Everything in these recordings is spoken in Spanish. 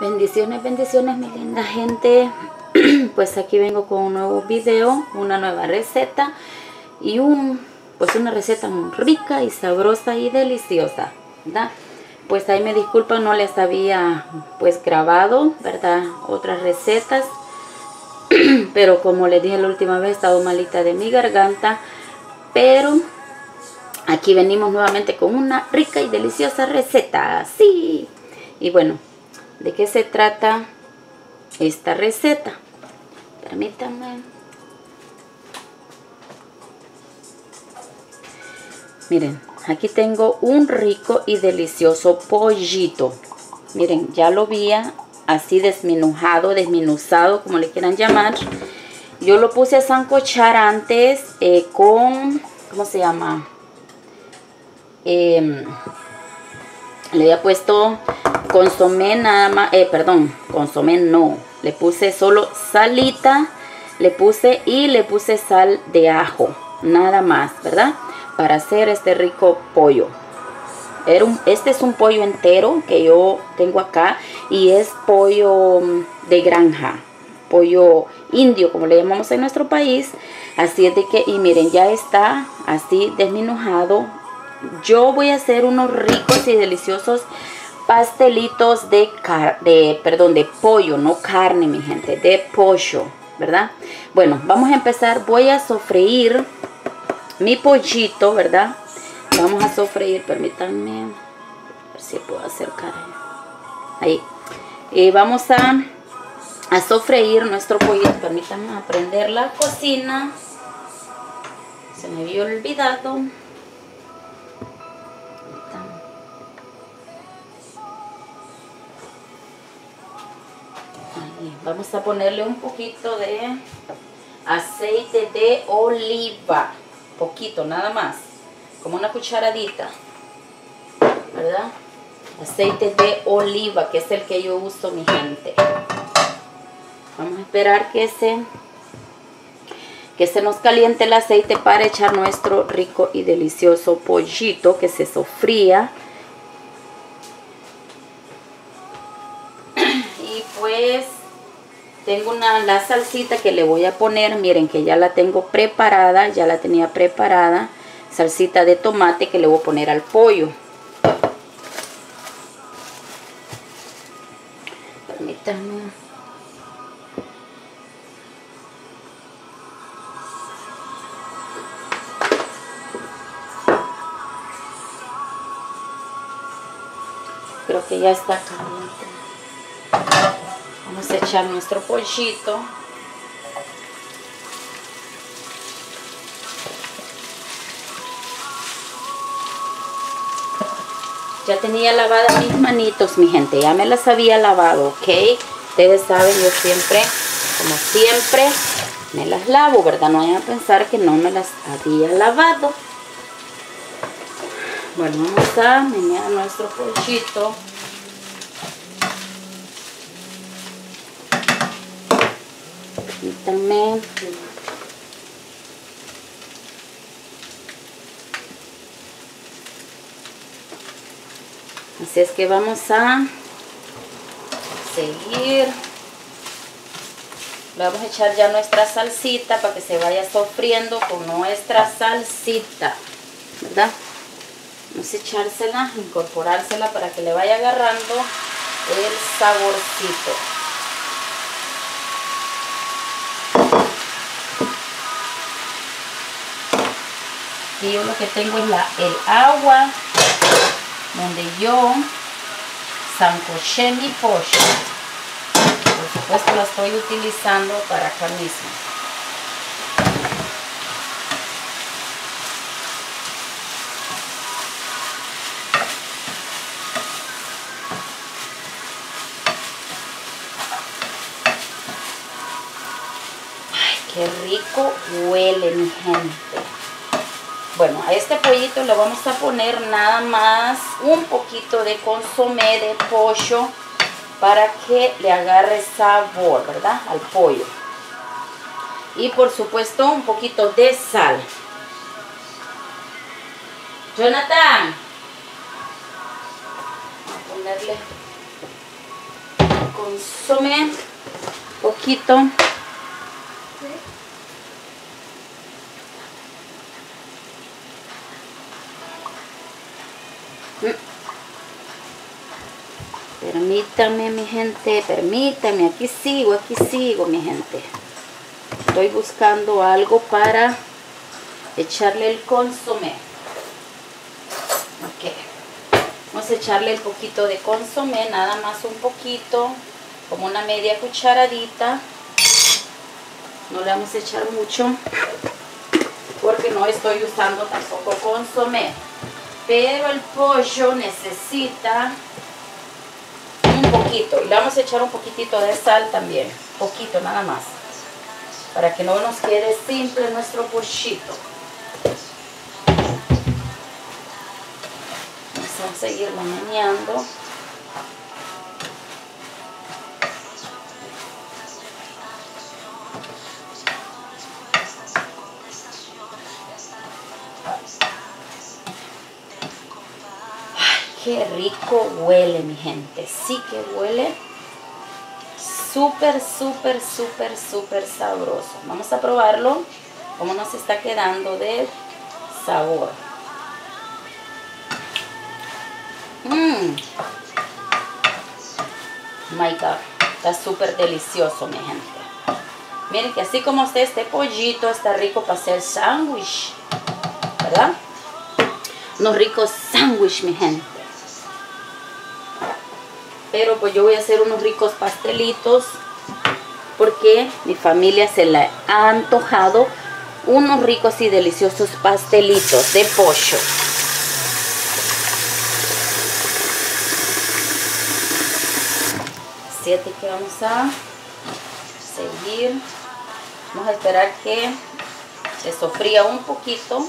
Bendiciones, bendiciones, mi linda gente. Pues aquí vengo con un nuevo video, una nueva receta y un, pues una receta muy rica y sabrosa y deliciosa, ¿verdad? Pues ahí me disculpan, no les había pues grabado, ¿verdad? Otras recetas. Pero como les dije la última vez, he estado malita de mi garganta. Pero aquí venimos nuevamente con una rica y deliciosa receta. Sí. Y bueno, ¿De qué se trata esta receta? Permítanme. Miren, aquí tengo un rico y delicioso pollito. Miren, ya lo vi así desminujado, desminuzado, como le quieran llamar. Yo lo puse a zancochar antes eh, con, ¿cómo se llama? Em, le había puesto consomé nada más, eh, perdón, consomé no, le puse solo salita, le puse y le puse sal de ajo, nada más, ¿verdad? Para hacer este rico pollo. Era un, este es un pollo entero que yo tengo acá y es pollo mm, de granja, pollo indio como le llamamos en nuestro país. Así es de que, y miren, ya está así desminujado. Yo voy a hacer unos ricos y deliciosos pastelitos de, de, perdón, de pollo, no carne, mi gente, de pollo, ¿verdad? Bueno, vamos a empezar. Voy a sofreír mi pollito, ¿verdad? Vamos a sofreír, permítanme, a ver si puedo acercar. Ahí. Y vamos a, a sofreír nuestro pollito. Permítanme aprender la cocina. Se me había olvidado. Vamos a ponerle un poquito de aceite de oliva. Poquito, nada más. Como una cucharadita. ¿Verdad? Aceite de oliva, que es el que yo uso, mi gente. Vamos a esperar que se, que se nos caliente el aceite para echar nuestro rico y delicioso pollito que se sofría. y pues tengo una, la salsita que le voy a poner, miren que ya la tengo preparada, ya la tenía preparada. Salsita de tomate que le voy a poner al pollo. Permítanme. Creo que ya está caliente. Vamos a echar nuestro pollito. Ya tenía lavadas mis manitos, mi gente. Ya me las había lavado, ¿ok? Ustedes saben, yo siempre, como siempre, me las lavo, ¿verdad? No vayan a pensar que no me las había lavado. Bueno, vamos a menear nuestro pollito. También Así es que vamos a seguir. Le vamos a echar ya nuestra salsita para que se vaya sofriendo con nuestra salsita. ¿Verdad? Vamos a echársela, incorporársela para que le vaya agarrando el saborcito. Aquí yo lo que tengo es la, el agua donde yo sancoché mi pollo. Por supuesto la estoy utilizando para acá mismo. Ay, qué rico huele mi gente. Bueno, a este pollito le vamos a poner nada más un poquito de consomé de pollo para que le agarre sabor, ¿verdad? Al pollo. Y por supuesto un poquito de sal. Jonathan. Vamos a ponerle consomé, poquito. Permítame, mi gente, permítame, aquí sigo, aquí sigo, mi gente. Estoy buscando algo para echarle el consomé. Ok. Vamos a echarle el poquito de consomé, nada más un poquito, como una media cucharadita. No le vamos a echar mucho, porque no estoy usando tampoco consomé. Pero el pollo necesita un poquito. Le vamos a echar un poquitito de sal también. Poquito, nada más. Para que no nos quede simple nuestro pollito. Vamos a seguirlo meneando. Qué rico huele, mi gente. Sí que huele súper, súper, súper, súper sabroso. Vamos a probarlo. Cómo nos está quedando de sabor. Mmm. My God. Está súper delicioso, mi gente. Miren que así como está este pollito, está rico para hacer sándwich. ¿Verdad? Unos ricos sándwich, mi gente pero pues yo voy a hacer unos ricos pastelitos porque mi familia se le ha antojado unos ricos y deliciosos pastelitos de pollo. Siete que vamos a seguir. Vamos a esperar que se sofría un poquito.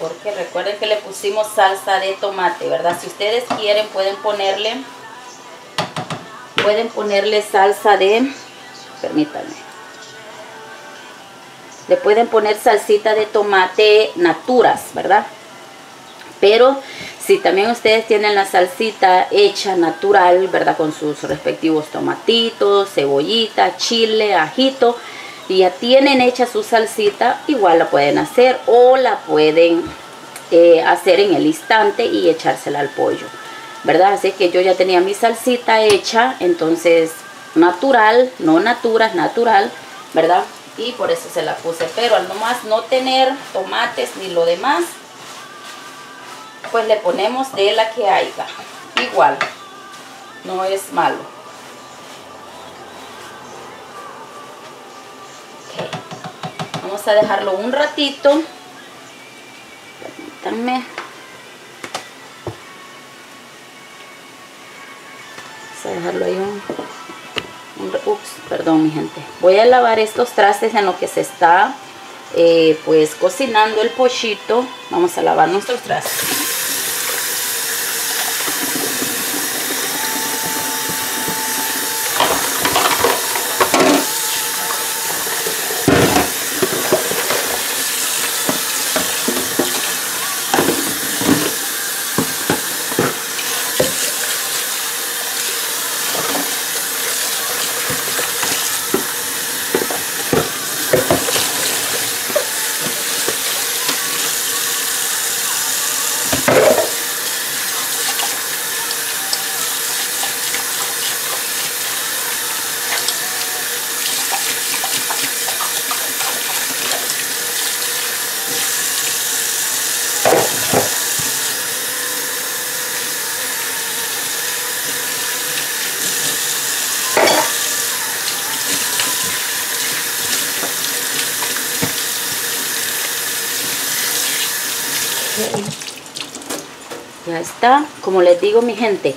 Porque recuerden que le pusimos salsa de tomate, ¿verdad? Si ustedes quieren pueden ponerle, pueden ponerle salsa de, permítanme, le pueden poner salsita de tomate naturas, ¿verdad? Pero si también ustedes tienen la salsita hecha natural, ¿verdad? Con sus respectivos tomatitos, cebollita, chile, ajito, ya tienen hecha su salsita, igual la pueden hacer o la pueden eh, hacer en el instante y echársela al pollo, ¿verdad? Así que yo ya tenía mi salsita hecha, entonces natural, no natural, natural, ¿verdad? Y por eso se la puse, pero al nomás no tener tomates ni lo demás, pues le ponemos de la que haya, igual, no es malo. Vamos a dejarlo un ratito. Permítanme. Vamos a dejarlo ahí un, Ups, perdón mi gente. Voy a lavar estos trastes en lo que se está eh, pues cocinando el pochito. Vamos a lavar nuestros trastes. Ya Como les digo, mi gente,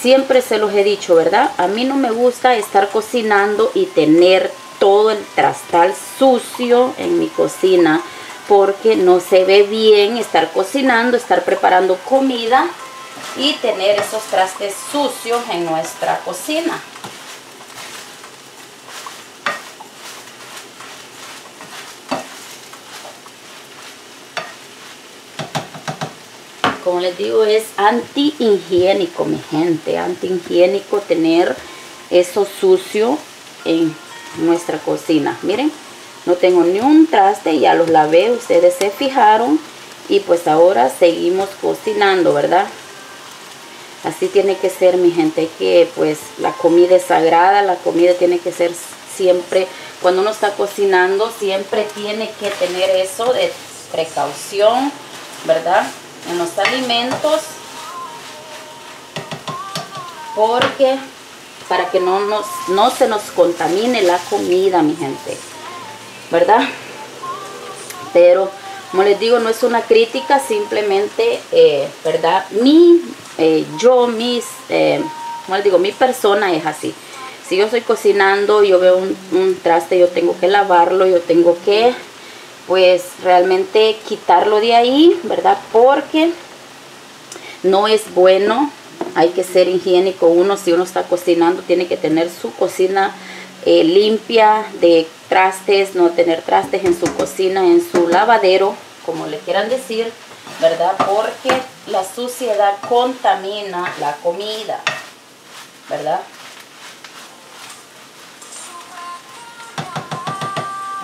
siempre se los he dicho, ¿verdad? A mí no me gusta estar cocinando y tener todo el trastal sucio en mi cocina porque no se ve bien estar cocinando, estar preparando comida y tener esos trastes sucios en nuestra cocina. Como les digo, es anti-higiénico, mi gente. Anti-higiénico tener eso sucio en nuestra cocina. Miren, no tengo ni un traste, ya los lavé, ustedes se fijaron. Y pues ahora seguimos cocinando, ¿verdad? Así tiene que ser, mi gente, que pues la comida es sagrada, la comida tiene que ser siempre, cuando uno está cocinando, siempre tiene que tener eso de precaución, ¿verdad? En los alimentos, porque para que no, nos, no se nos contamine la comida, mi gente, ¿verdad? Pero, como les digo, no es una crítica, simplemente, eh, ¿verdad? Mi, eh, yo, mis, eh, como les digo, mi persona es así. Si yo estoy cocinando, yo veo un, un traste, yo tengo que lavarlo, yo tengo que, pues, realmente quitarlo de ahí, ¿verdad? Porque no es bueno. Hay que ser higiénico. Uno si uno está cocinando tiene que tener su cocina eh, limpia de trastes no tener trastes en su cocina en su lavadero como le quieran decir verdad porque la suciedad contamina la comida verdad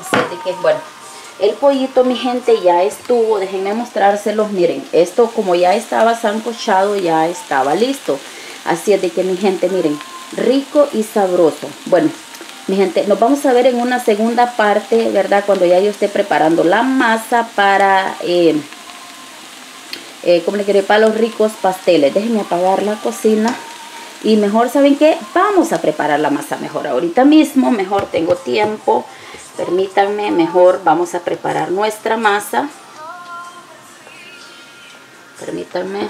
así que bueno el pollito, mi gente, ya estuvo. Déjenme mostrárselos. Miren, esto como ya estaba sancochado, ya estaba listo. Así es de que, mi gente, miren, rico y sabroso. Bueno, mi gente, nos vamos a ver en una segunda parte, ¿verdad? Cuando ya yo esté preparando la masa para... Eh, eh, como le quiero para los ricos pasteles. Déjenme apagar la cocina. Y mejor, ¿saben qué? Vamos a preparar la masa mejor ahorita mismo. Mejor tengo tiempo permítanme mejor vamos a preparar nuestra masa. Permítanme.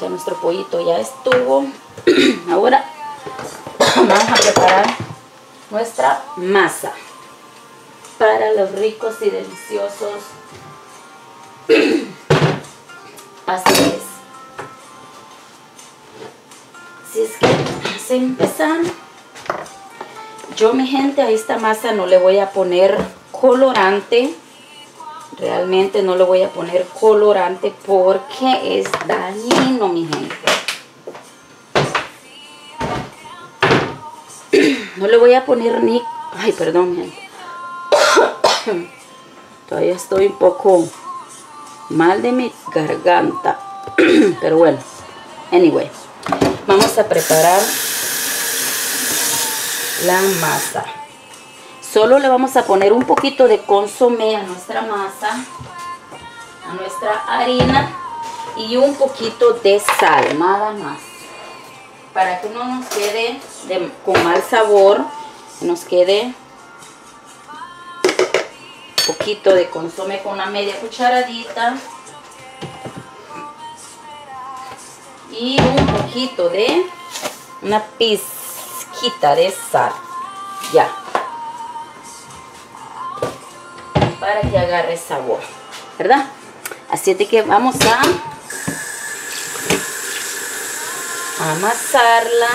Ya nuestro pollito ya estuvo. Ahora vamos a preparar nuestra masa. Para los ricos y deliciosos. Así es. Así es que a empezar yo, mi gente, a esta masa no le voy a poner colorante. Realmente no le voy a poner colorante porque es dañino, mi gente. No le voy a poner ni... Ay, perdón, gente. Todavía estoy un poco mal de mi garganta. Pero bueno, anyway. Vamos a preparar la masa. Solo le vamos a poner un poquito de consomé a nuestra masa, a nuestra harina y un poquito de sal, nada más. Para que no nos quede con mal sabor, nos quede poquito de consomé con una media cucharadita y un poquito de una pizca de sal. Ya. Para que agarre sabor. ¿Verdad? Así de que vamos a amasarla.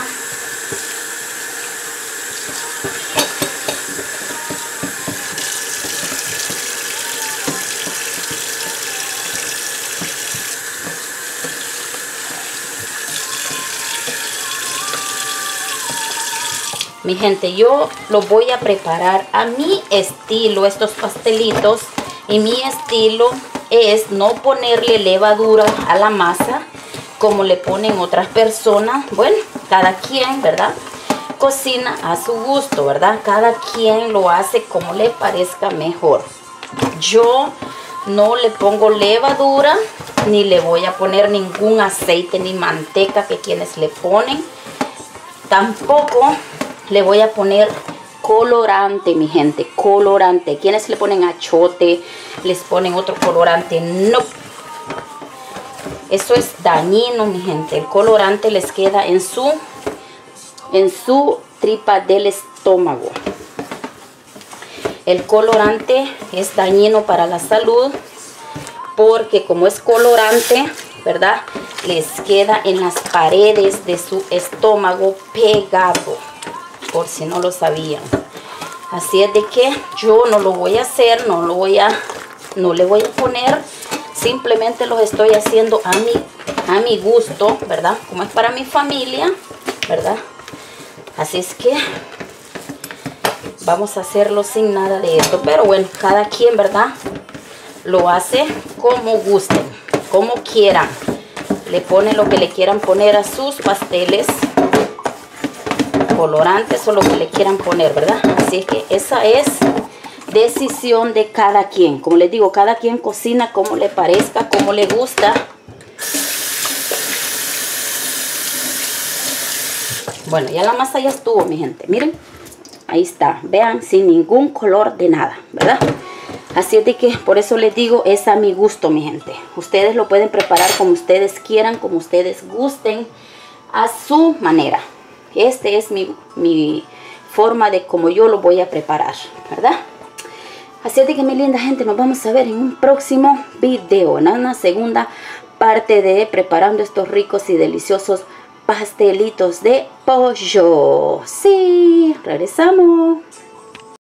Mi gente, yo lo voy a preparar a mi estilo, estos pastelitos. Y mi estilo es no ponerle levadura a la masa como le ponen otras personas. Bueno, cada quien, ¿verdad? Cocina a su gusto, ¿verdad? Cada quien lo hace como le parezca mejor. Yo no le pongo levadura, ni le voy a poner ningún aceite ni manteca que quienes le ponen. Tampoco le voy a poner colorante, mi gente, colorante. Quienes le ponen achote, les ponen otro colorante, no. Eso es dañino, mi gente. El colorante les queda en su, en su tripa del estómago. El colorante es dañino para la salud porque como es colorante, ¿verdad? Les queda en las paredes de su estómago pegado si no lo sabían. Así es de que yo no lo voy a hacer, no lo voy a, no le voy a poner simplemente los estoy haciendo a mi, a mi gusto, ¿verdad? Como es para mi familia, ¿verdad? Así es que vamos a hacerlo sin nada de esto. Pero bueno, cada quien, ¿verdad? Lo hace como gusten, como quieran. Le pone lo que le quieran poner a sus pasteles colorantes o lo que le quieran poner, ¿verdad? Así es que esa es decisión de cada quien. Como les digo, cada quien cocina como le parezca, como le gusta. Bueno, ya la masa ya estuvo, mi gente. Miren, ahí está. Vean, sin ningún color de nada, ¿verdad? Así es de que por eso les digo, es a mi gusto, mi gente. Ustedes lo pueden preparar como ustedes quieran, como ustedes gusten, a su manera. Este es mi, mi forma de cómo yo lo voy a preparar, ¿verdad? Así es que mi linda gente, nos vamos a ver en un próximo video, en una segunda parte de preparando estos ricos y deliciosos pastelitos de pollo. Sí, regresamos.